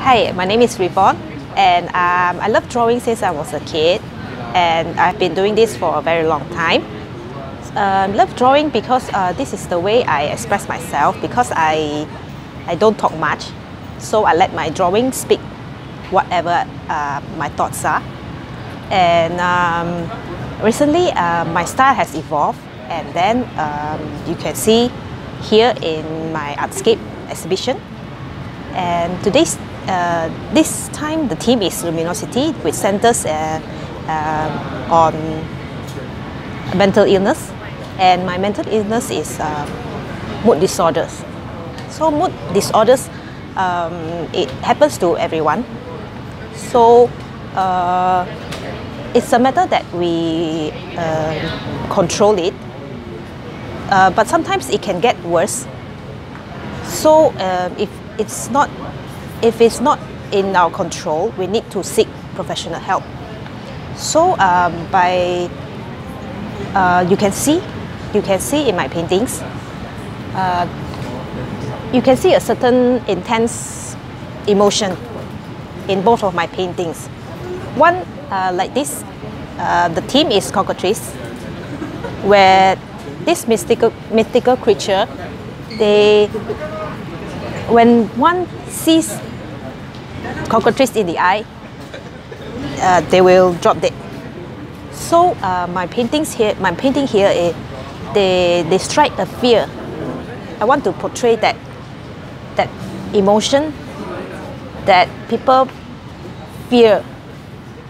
Hi, my name is Rivon, and um, I love drawing since I was a kid, and I've been doing this for a very long time. Um, love drawing because uh, this is the way I express myself because I, I don't talk much, so I let my drawing speak whatever uh, my thoughts are. And um, recently, uh, my style has evolved, and then um, you can see here in my Artscape exhibition. And today's uh, this time the theme is luminosity, which centers uh, uh, on mental illness, and my mental illness is uh, mood disorders. So mood disorders, um, it happens to everyone. So uh, it's a matter that we uh, control it, but sometimes it can get worse. So if it's not if it's not in our control, we need to seek professional help. So um, by uh, you can see you can see in my paintings uh, you can see a certain intense emotion in both of my paintings. One uh, like this, uh, the theme is cockatrice, where this mystical, mythical creature, they, when one sees cockatrice in the eye, uh, they will drop dead. So uh, my paintings here, my painting here, is, they, they strike a fear. I want to portray that, that emotion that people fear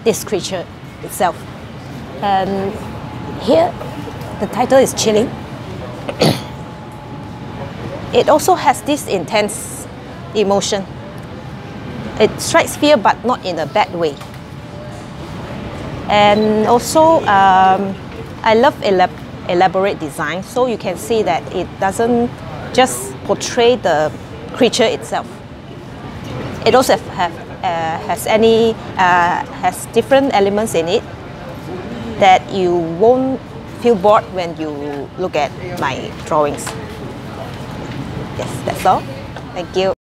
this creature itself. And here, the title is Chilling. it also has this intense emotion. It strikes fear, but not in a bad way. And also, um, I love elab elaborate design, so you can see that it doesn't just portray the creature itself. It also have, uh, has any uh, has different elements in it that you won't feel bored when you look at my drawings. Yes, that's all. Thank you.